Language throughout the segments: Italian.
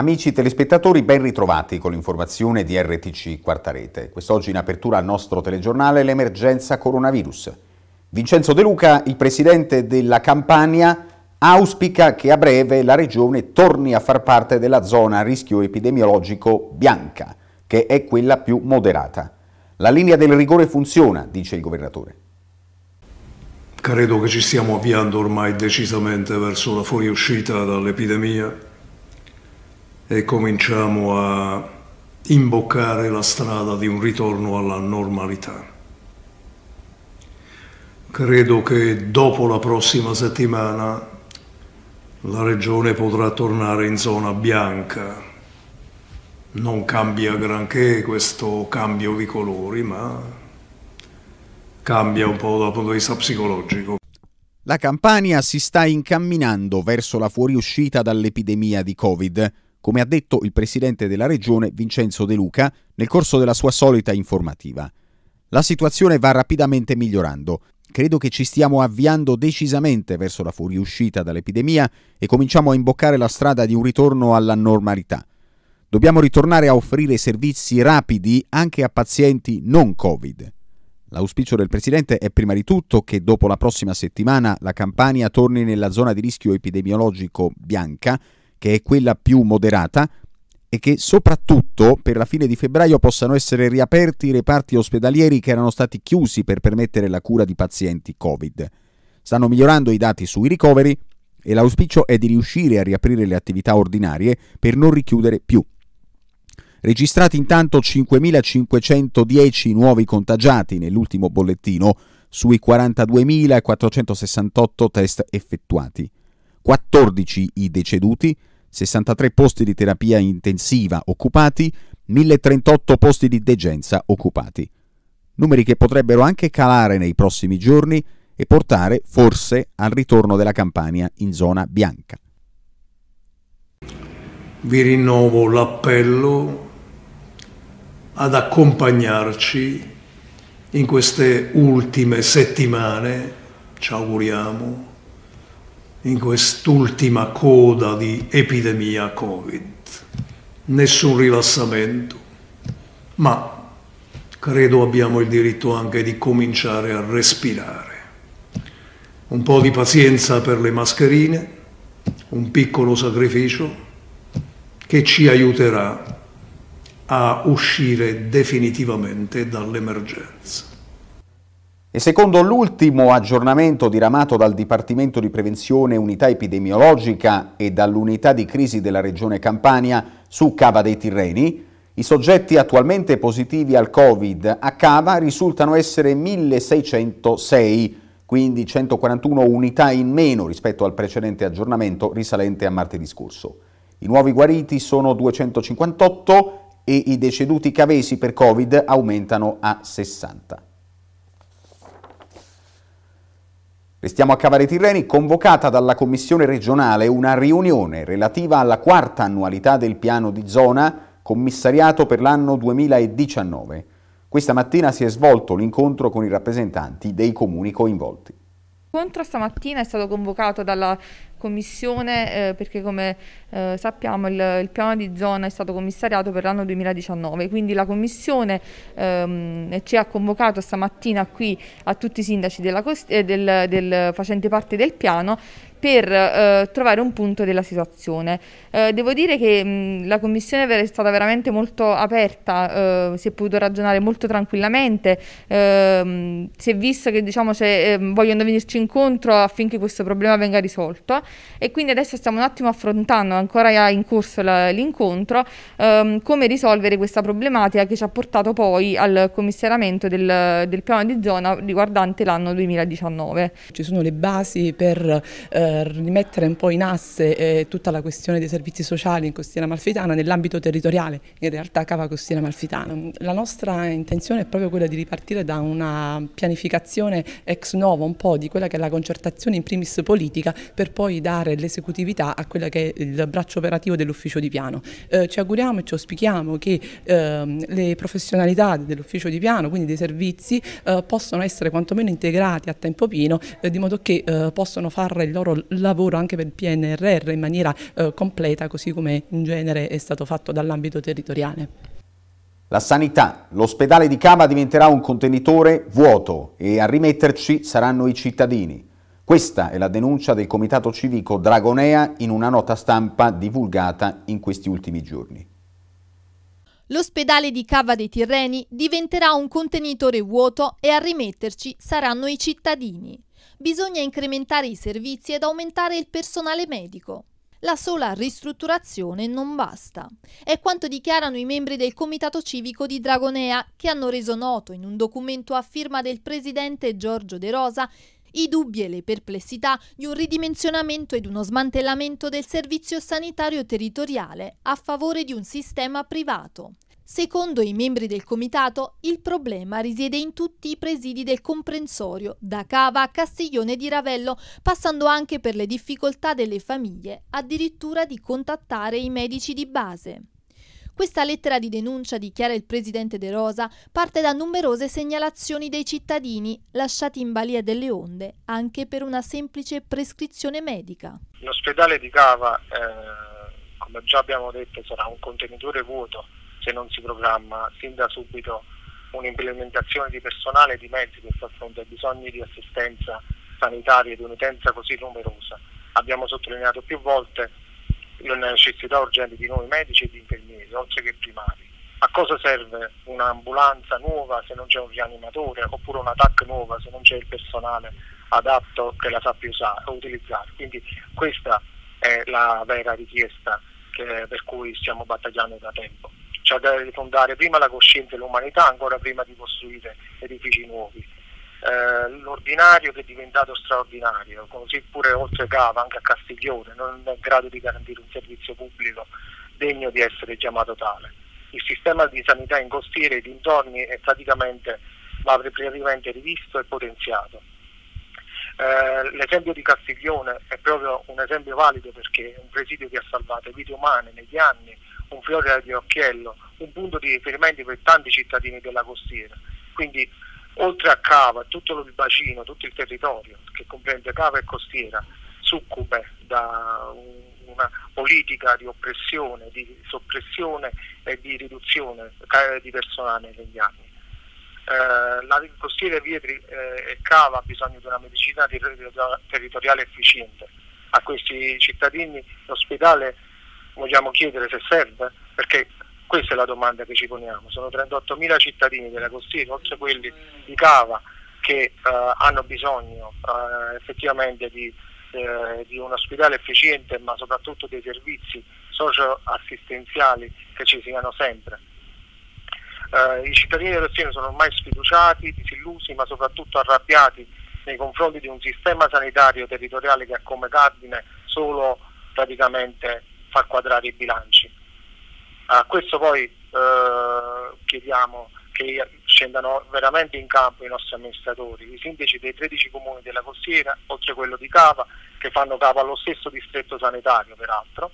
Amici telespettatori, ben ritrovati con l'informazione di RTC Quarta Rete. Quest'oggi in apertura al nostro telegiornale l'emergenza coronavirus. Vincenzo De Luca, il presidente della Campania, auspica che a breve la regione torni a far parte della zona a rischio epidemiologico bianca, che è quella più moderata. La linea del rigore funziona, dice il governatore. Credo che ci stiamo avviando ormai decisamente verso la fuoriuscita dall'epidemia e cominciamo a imboccare la strada di un ritorno alla normalità. Credo che dopo la prossima settimana la regione potrà tornare in zona bianca. Non cambia granché questo cambio di colori, ma cambia un po' dal punto di vista psicologico. La Campania si sta incamminando verso la fuoriuscita dall'epidemia di Covid come ha detto il presidente della regione Vincenzo De Luca nel corso della sua solita informativa. La situazione va rapidamente migliorando. Credo che ci stiamo avviando decisamente verso la fuoriuscita dall'epidemia e cominciamo a imboccare la strada di un ritorno alla normalità. Dobbiamo ritornare a offrire servizi rapidi anche a pazienti non Covid. L'auspicio del Presidente è prima di tutto che dopo la prossima settimana la Campania torni nella zona di rischio epidemiologico bianca che è quella più moderata, e che soprattutto per la fine di febbraio possano essere riaperti i reparti ospedalieri che erano stati chiusi per permettere la cura di pazienti Covid. Stanno migliorando i dati sui ricoveri e l'auspicio è di riuscire a riaprire le attività ordinarie per non richiudere più. Registrati intanto 5.510 nuovi contagiati nell'ultimo bollettino sui 42.468 test effettuati. 14 i deceduti, 63 posti di terapia intensiva occupati, 1038 posti di degenza occupati. Numeri che potrebbero anche calare nei prossimi giorni e portare forse al ritorno della campagna in zona bianca. Vi rinnovo l'appello ad accompagnarci in queste ultime settimane, ci auguriamo, in quest'ultima coda di epidemia Covid. Nessun rilassamento, ma credo abbiamo il diritto anche di cominciare a respirare. Un po' di pazienza per le mascherine, un piccolo sacrificio che ci aiuterà a uscire definitivamente dall'emergenza. E secondo l'ultimo aggiornamento diramato dal Dipartimento di Prevenzione Unità Epidemiologica e dall'Unità di Crisi della Regione Campania su Cava dei Tirreni, i soggetti attualmente positivi al Covid a Cava risultano essere 1606, quindi 141 unità in meno rispetto al precedente aggiornamento risalente a martedì scorso. I nuovi guariti sono 258 e i deceduti cavesi per Covid aumentano a 60. Restiamo a Cavare Tirreni, convocata dalla Commissione regionale una riunione relativa alla quarta annualità del piano di zona commissariato per l'anno 2019. Questa mattina si è svolto l'incontro con i rappresentanti dei comuni coinvolti. L'incontro stamattina è stato convocato dalla commissione eh, perché come eh, sappiamo il, il, piano di zona è stato commissariato per l'anno 2019 quindi la commissione ehm, ci ha convocato stamattina qui a tutti i sindaci della, eh, del, del facente parte del piano per eh, trovare un punto della situazione. Eh, devo dire che mh, la commissione è stata veramente molto aperta, eh, si è potuto ragionare molto tranquillamente, ehm, si è visto che diciamo, ehm, vogliono venirci incontro affinché questo problema venga risolto e quindi adesso stiamo un attimo affrontando, ancora in corso l'incontro, ehm, come risolvere questa problematica che ci ha portato poi al commissariamento del, del piano di zona riguardante l'anno 2019. Ci sono le basi per rimettere un po' in asse eh, tutta la questione dei servizi sociali in Costiera Malfitana nell'ambito territoriale, in realtà Cava Costiera Malfitana. La nostra intenzione è proprio quella di ripartire da una pianificazione ex novo, un po' di quella che è la concertazione in primis politica, per poi dare l'esecutività a quella che è il braccio operativo dell'ufficio di piano. Eh, ci auguriamo e ci auspichiamo che eh, le professionalità dell'ufficio di piano, quindi dei servizi, eh, possano essere quantomeno integrati a tempo pieno, eh, di modo che eh, possano fare il loro lavoro anche per il PNRR in maniera eh, completa, così come in genere è stato fatto dall'ambito territoriale. La sanità, l'ospedale di Cava diventerà un contenitore vuoto e a rimetterci saranno i cittadini. Questa è la denuncia del Comitato Civico Dragonea in una nota stampa divulgata in questi ultimi giorni. L'ospedale di Cava dei Tirreni diventerà un contenitore vuoto e a rimetterci saranno i cittadini. Bisogna incrementare i servizi ed aumentare il personale medico. La sola ristrutturazione non basta. È quanto dichiarano i membri del Comitato Civico di Dragonea, che hanno reso noto in un documento a firma del presidente Giorgio De Rosa i dubbi e le perplessità di un ridimensionamento ed uno smantellamento del servizio sanitario territoriale a favore di un sistema privato. Secondo i membri del comitato, il problema risiede in tutti i presidi del comprensorio, da Cava a Castiglione di Ravello, passando anche per le difficoltà delle famiglie, addirittura di contattare i medici di base. Questa lettera di denuncia, dichiara il presidente De Rosa, parte da numerose segnalazioni dei cittadini lasciati in balia delle onde, anche per una semplice prescrizione medica. L'ospedale di Cava, eh, come già abbiamo detto, sarà un contenitore vuoto se non si programma sin da subito un'implementazione di personale e di mezzi per far fronte ai bisogni di assistenza sanitaria di un'utenza così numerosa. Abbiamo sottolineato più volte la necessità urgente di nuovi medici e di infermieri, oltre che primari. A cosa serve un'ambulanza nuova se non c'è un rianimatore oppure una TAC nuova se non c'è il personale adatto che la sappia usare, utilizzare? Quindi questa è la vera richiesta che, per cui stiamo battagliando da tempo. Cioè deve rifondare prima la coscienza e l'umanità ancora prima di costruire edifici nuovi eh, l'ordinario che è diventato straordinario, così pure oltre Cava, anche a Castiglione, non è in grado di garantire un servizio pubblico degno di essere chiamato tale. Il sistema di sanità in costiere e dintorni è praticamente va praticamente rivisto e potenziato. Eh, l'esempio di Castiglione è proprio un esempio valido perché è un presidio che ha salvato vite umane negli anni, un fiore di occhiello, un punto di riferimento per tanti cittadini della costiera. Quindi oltre a Cava, tutto il bacino, tutto il territorio che comprende Cava e Costiera, succube da una politica di oppressione, di soppressione e di riduzione di personale negli anni. Eh, la Costiera Vietri eh, e Cava ha bisogno di una medicina territoriale efficiente. A questi cittadini l'ospedale vogliamo chiedere se serve, perché questa è la domanda che ci poniamo. Sono 38.000 cittadini della Costiera, oltre quelli di Cava, che uh, hanno bisogno uh, effettivamente di, uh, di, un ospedale efficiente, ma soprattutto dei servizi socio-assistenziali che ci siano sempre. I cittadini della Costiera sono ormai sfiduciati, disillusi, ma soprattutto arrabbiati nei confronti di un sistema sanitario territoriale che ha come cardine solo praticamente far quadrare i bilanci. A questo poi eh, chiediamo che scendano veramente in campo i nostri amministratori, i sindaci dei 13 comuni della costiera, oltre quello di Cava, che fanno capo allo stesso distretto sanitario peraltro,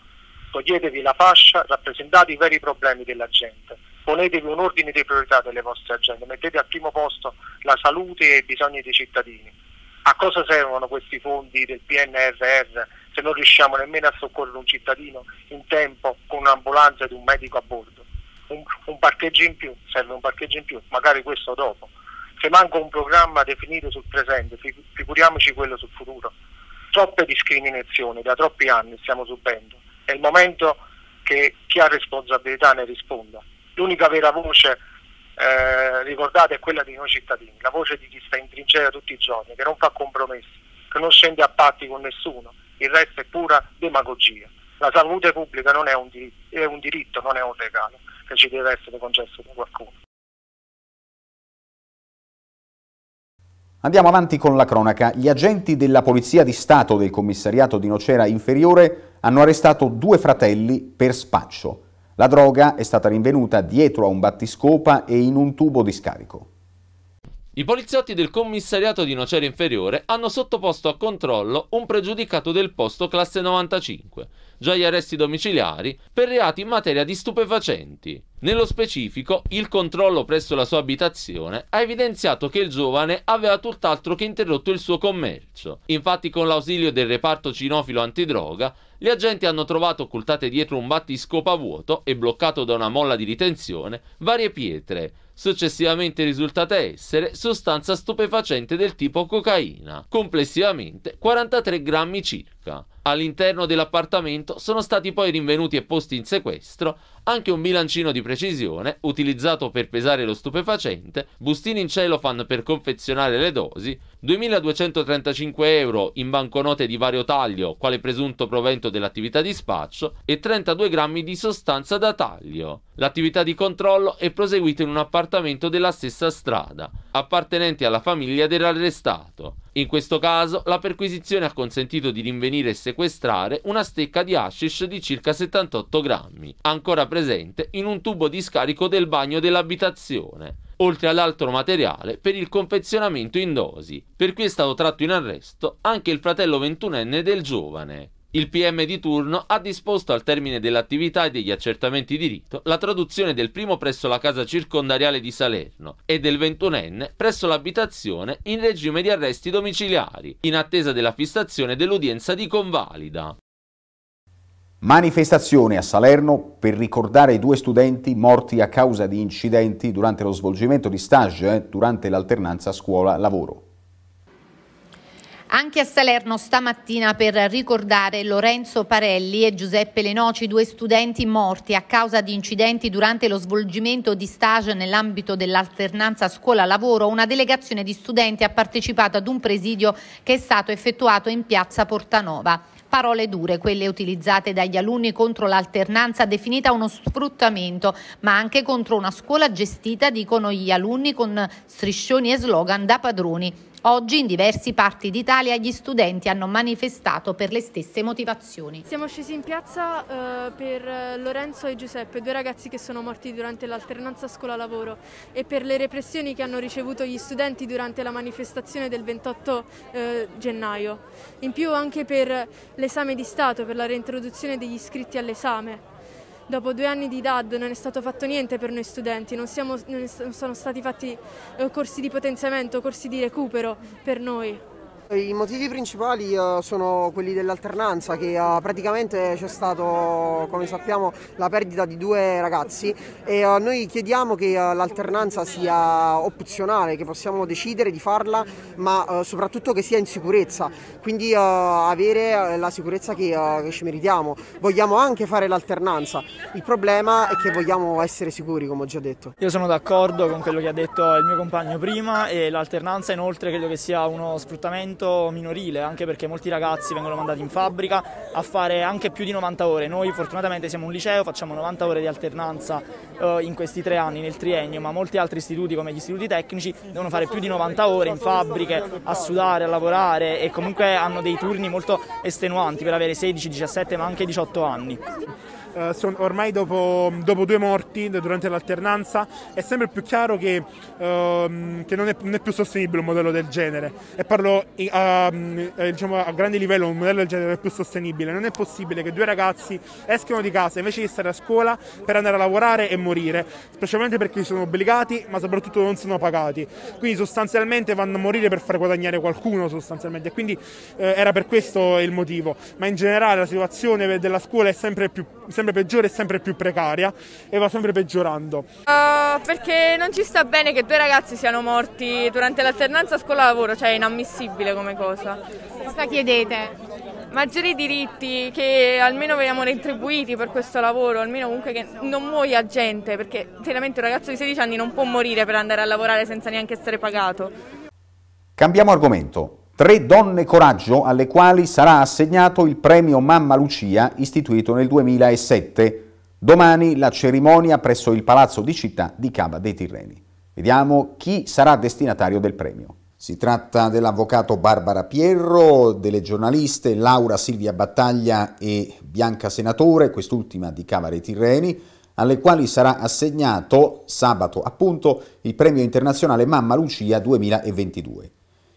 toglietevi la fascia, rappresentate i veri problemi della gente, ponetevi un ordine di priorità delle vostre agende, mettete al primo posto la salute e i bisogni dei cittadini. A cosa servono questi fondi del PNRR se non riusciamo nemmeno a soccorrere un cittadino in tempo con un'ambulanza ed un medico a bordo. Un, un, parcheggio in più, serve un parcheggio in più, magari questo dopo. Se manca un programma definito sul presente, figuriamoci quello sul futuro. Troppe discriminazioni da troppi anni stiamo subendo. È il momento che chi ha responsabilità ne risponda. L'unica vera voce, eh, ricordate, è quella di noi cittadini, la voce di chi sta in trincea tutti i giorni, che non fa compromessi, che non scende a patti con nessuno, il resto è pura demagogia. La salute pubblica non è un, diritto, è un diritto, non è un regalo che ci deve essere concesso da qualcuno. Andiamo avanti con la cronaca. Gli agenti della Polizia di Stato del Commissariato di Nocera Inferiore hanno arrestato due fratelli per spaccio. La droga è stata rinvenuta dietro a un battiscopa e in un tubo di scarico. I poliziotti del commissariato di Nocera Inferiore hanno sottoposto a controllo un pregiudicato del posto classe 95. già gli arresti domiciliari per reati in materia di stupefacenti. Nello specifico, il controllo presso la sua abitazione ha evidenziato che il giovane aveva tutt'altro che interrotto il suo commercio. Infatti, con l'ausilio del reparto cinofilo antidroga, gli agenti hanno trovato occultate dietro un battiscopa vuoto e bloccato da una molla di ritenzione varie pietre, successivamente risultate essere sostanza stupefacente del tipo cocaina, complessivamente 43 grammi circa. All'interno dell'appartamento sono stati poi rinvenuti e posti in sequestro anche un bilancino di precisione utilizzato per pesare lo stupefacente, bustini in cellophane per confezionare le dosi, 2.235 euro in banconote di vario taglio, quale presunto provento dell'attività di spaccio, e 32 grammi di sostanza da taglio. L'attività di controllo è proseguita in un appartamento della stessa strada, appartenente alla famiglia dell'arrestato. In questo caso la perquisizione ha consentito di rinvenire e sequestrare una stecca di hashish di circa 78 grammi, ancora presente in un tubo di scarico del bagno dell'abitazione, oltre all'altro materiale per il confezionamento in dosi, per cui è stato tratto in arresto anche il fratello ventunenne del giovane. Il PM di turno ha disposto al termine dell'attività e degli accertamenti di rito la traduzione del primo presso la casa circondariale di Salerno e del ventunenne presso l'abitazione in regime di arresti domiciliari, in attesa della fissazione dell'udienza di convalida. Manifestazione a Salerno per ricordare i due studenti morti a causa di incidenti durante lo svolgimento di stage eh, durante l'alternanza scuola-lavoro. Anche a Salerno stamattina per ricordare Lorenzo Parelli e Giuseppe Lenoci, due studenti morti a causa di incidenti durante lo svolgimento di stage nell'ambito dell'alternanza scuola-lavoro, una delegazione di studenti ha partecipato ad un presidio che è stato effettuato in piazza Portanova. Parole dure, quelle utilizzate dagli alunni contro l'alternanza definita uno sfruttamento, ma anche contro una scuola gestita, dicono gli alunni, con striscioni e slogan da padroni. Oggi in diversi parti d'Italia gli studenti hanno manifestato per le stesse motivazioni. Siamo scesi in piazza eh, per eh, Lorenzo e Giuseppe, due ragazzi che sono morti durante l'alternanza scuola-lavoro e per le repressioni che hanno ricevuto gli studenti durante la manifestazione del 28 eh, gennaio. In più anche per l'esame di Stato, per la reintroduzione degli iscritti all'esame. Dopo due anni di DAD non è stato fatto niente per noi studenti, non, siamo, non sono stati fatti eh, corsi di potenziamento, corsi di recupero per noi. I motivi principali uh, sono quelli dell'alternanza che uh, praticamente c'è stato come sappiamo la perdita di due ragazzi e noi chiediamo che l'alternanza sia opzionale, che possiamo decidere di farla ma soprattutto che sia in sicurezza, quindi avere la sicurezza che, ci meritiamo. Vogliamo anche fare l'alternanza, il problema è che vogliamo essere sicuri come ho già detto. Io sono d'accordo con quello che ha detto il mio compagno prima e l'alternanza inoltre credo che sia uno sfruttamento movimento minorile, anche perché molti ragazzi vengono mandati in fabbrica a fare anche più di 90 ore. Noi fortunatamente siamo un liceo, facciamo 90 ore di alternanza eh, in questi tre anni nel triennio, ma molti altri istituti come gli istituti tecnici devono fare più di 90 ore in fabbriche a sudare, a lavorare e comunque hanno dei turni molto estenuanti per avere 16, 17 ma anche 18 anni eh, son, ormai dopo, dopo, due morti durante l'alternanza è sempre più chiaro che, uh, che non, è, non, è, più sostenibile un modello del genere. E parlo a, uh, diciamo, a grandi livelli un modello del genere è più sostenibile. Non è possibile che due ragazzi escano di casa invece di stare a scuola per andare a lavorare e morire specialmente perché sono obbligati ma soprattutto non sono pagati. Quindi sostanzialmente vanno a morire per far guadagnare qualcuno sostanzialmente. Quindi eh, era per questo il motivo. Ma in generale la situazione della scuola è sempre più sempre sempre peggiore e sempre più precaria e va sempre peggiorando. Uh, perché non ci sta bene che due ragazzi siano morti durante l'alternanza scuola-lavoro, cioè è inammissibile come cosa. Cosa chiedete? maggiori diritti, che almeno veniamo retribuiti per questo lavoro, almeno comunque che non muoia gente, perché veramente un ragazzo di 16 anni non può morire per andare a lavorare senza neanche essere pagato. Cambiamo argomento. Tre donne coraggio alle quali sarà assegnato il premio Mamma Lucia istituito nel 2007. Domani la cerimonia presso il Palazzo di Città di Cava dei Tirreni. Vediamo chi sarà destinatario del premio. Si tratta dell'avvocato Barbara Pierro, delle giornaliste Laura Silvia Battaglia e Bianca Senatore, quest'ultima di Cava dei Tirreni, alle quali sarà assegnato sabato appunto il premio internazionale Mamma Lucia 2022.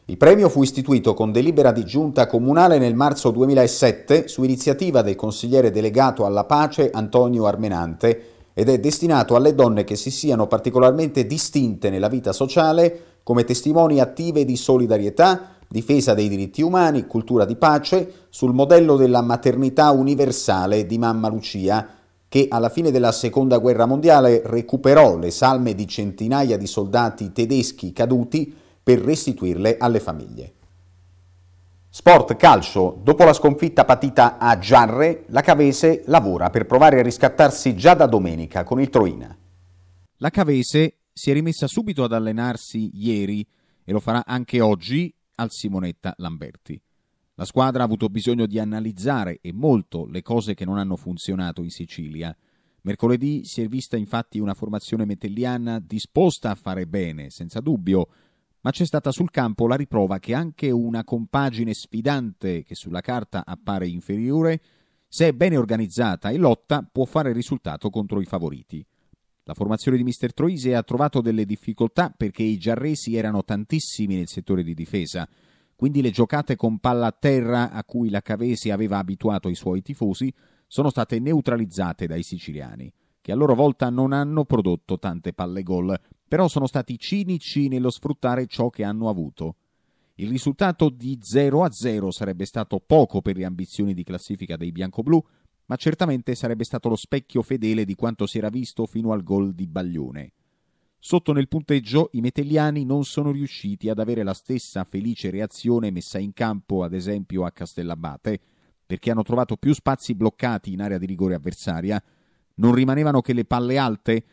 Il premio fu istituito con delibera di giunta comunale nel marzo 2007 su iniziativa del consigliere delegato alla pace Antonio Armenante ed è destinato alle donne che si siano particolarmente distinte nella vita sociale come testimoni attive di solidarietà, difesa dei diritti umani, cultura di pace, sul modello della maternità universale di Mamma Lucia, che alla fine della Seconda Guerra Mondiale recuperò le salme di centinaia di soldati tedeschi caduti per restituirle alle famiglie. Sport calcio. Dopo la sconfitta patita a Giarre, la Cavese lavora per provare a riscattarsi già da domenica con il Troina. La Cavese si è rimessa subito ad allenarsi ieri e lo farà anche oggi al Simonetta Lamberti. La squadra ha avuto bisogno di analizzare e molto le cose che non hanno funzionato in Sicilia. Mercoledì si è vista infatti una formazione metelliana disposta a fare bene, senza dubbio, ma c'è stata sul campo la riprova che anche una compagine sfidante che sulla carta appare inferiore, se è bene organizzata e lotta, può fare risultato contro i favoriti. La formazione di Mister Troise ha trovato delle difficoltà perché i giarresi erano tantissimi nel settore di difesa, quindi le giocate con palla a terra a cui la Cavesi aveva abituato i suoi tifosi sono state neutralizzate dai siciliani, che a loro volta non hanno prodotto tante palle gol, però sono stati cinici nello sfruttare ciò che hanno avuto. Il risultato di 0 a 0 sarebbe stato poco per le ambizioni di classifica dei biancoblù, ma certamente sarebbe stato lo specchio fedele di quanto si era visto fino al gol di Baglione. Sotto nel punteggio i metelliani non sono riusciti ad avere la stessa felice reazione messa in campo ad esempio a Castellabate, perché hanno trovato più spazi bloccati in area di rigore avversaria, non rimanevano che le palle alte,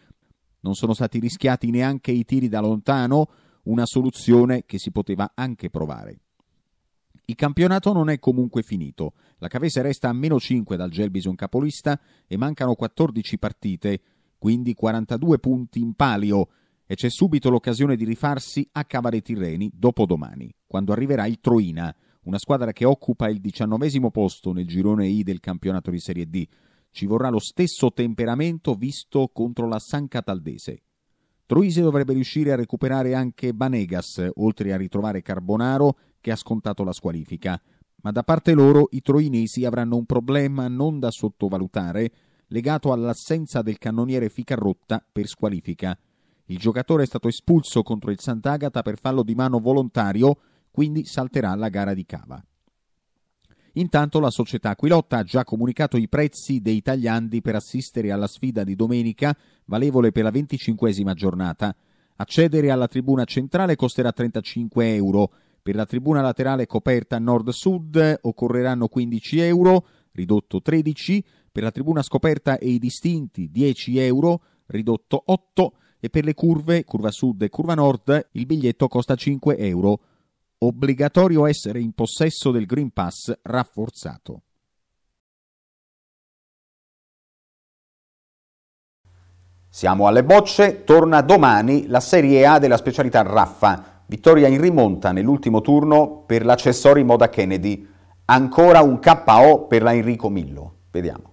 non sono stati rischiati neanche i tiri da lontano, una soluzione che si poteva anche provare. Il campionato non è comunque finito. La Cavese resta a meno 5 dal Gelbison capolista e mancano 14 partite, quindi 42 punti in palio, e c'è subito l'occasione di rifarsi a Cavare Tirreni dopodomani, quando arriverà il Troina, una squadra che occupa il diciannovesimo posto nel girone I del campionato di Serie D, ci vorrà lo stesso temperamento visto contro la San Cataldese. Troise dovrebbe riuscire a recuperare anche Banegas, oltre a ritrovare Carbonaro che ha scontato la squalifica. Ma da parte loro i troinesi avranno un problema non da sottovalutare, legato all'assenza del cannoniere Ficarrotta per squalifica. Il giocatore è stato espulso contro il Sant'Agata per fallo di mano volontario, quindi salterà la gara di cava. Intanto la società Aquilotta ha già comunicato i prezzi dei tagliandi per assistere alla sfida di domenica, valevole per la venticinquesima giornata. Accedere alla tribuna centrale costerà 35 euro. Per la tribuna laterale coperta nord-sud occorreranno 15 euro, ridotto 13, per la tribuna scoperta e i distinti 10 euro, ridotto 8, e per le curve, curva sud e curva nord, il biglietto costa 5 euro obbligatorio essere in possesso del Green Pass rafforzato. Siamo alle bocce, torna domani la Serie A della specialità Raffa. Vittoria in rimonta nell'ultimo turno per l'accessori Moda Kennedy. Ancora un KO per la Enrico Millo. Vediamo.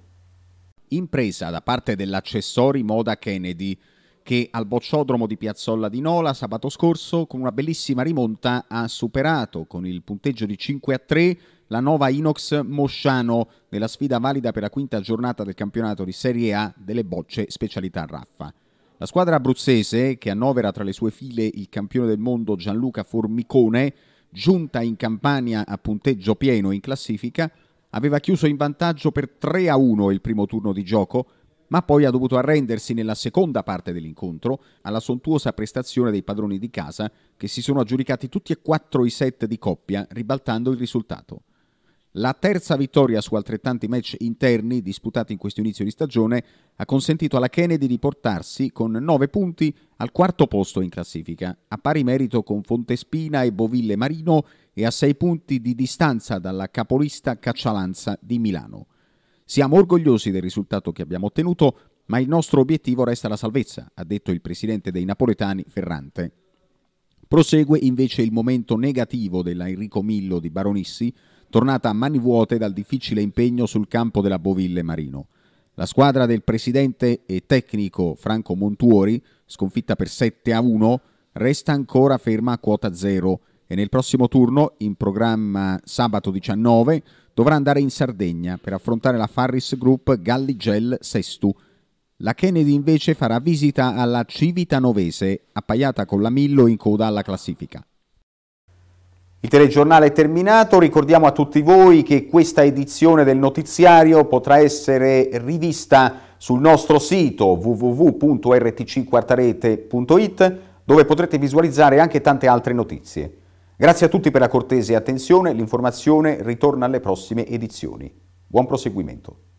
Impresa da parte dell'accessori Moda Kennedy che al bocciodromo di Piazzolla di Nola sabato scorso con una bellissima rimonta ha superato con il punteggio di 5 a 3 la nuova Inox Mosciano nella sfida valida per la quinta giornata del campionato di Serie A delle bocce specialità Raffa. La squadra abruzzese, che annovera tra le sue file il campione del mondo Gianluca Formicone, giunta in Campania a punteggio pieno in classifica, aveva chiuso in vantaggio per 3 a 1 il primo turno di gioco, ma poi ha dovuto arrendersi nella seconda parte dell'incontro alla sontuosa prestazione dei padroni di casa che si sono aggiudicati tutti e quattro i set di coppia, ribaltando il risultato. La terza vittoria su altrettanti match interni disputati in questo inizio di stagione ha consentito alla Kennedy di portarsi con 9 punti al quarto posto in classifica, a pari merito con Fontespina e Boville Marino e a 6 punti di distanza dalla capolista Caccialanza di Milano. Siamo orgogliosi del risultato che abbiamo ottenuto, ma il nostro obiettivo resta la salvezza, ha detto il presidente dei napoletani Ferrante. Prosegue invece il momento negativo della Enrico Millo di Baronissi, tornata a mani vuote dal difficile impegno sul campo della Boville Marino. La squadra del presidente e tecnico Franco Montuori, sconfitta per 7 a 1, resta ancora ferma a quota zero e nel prossimo turno, in programma sabato 19, dovrà andare in Sardegna per affrontare la Farris Group Galligel Sestu. La Kennedy invece farà visita alla Civitanovese, appaiata con la Millo in coda alla classifica. Il telegiornale è terminato, ricordiamo a tutti voi che questa edizione del notiziario potrà essere rivista sul nostro sito www.rtcquartarete.it dove potrete visualizzare anche tante altre notizie. Grazie a tutti per la cortese attenzione, l'informazione ritorna alle prossime edizioni. Buon proseguimento.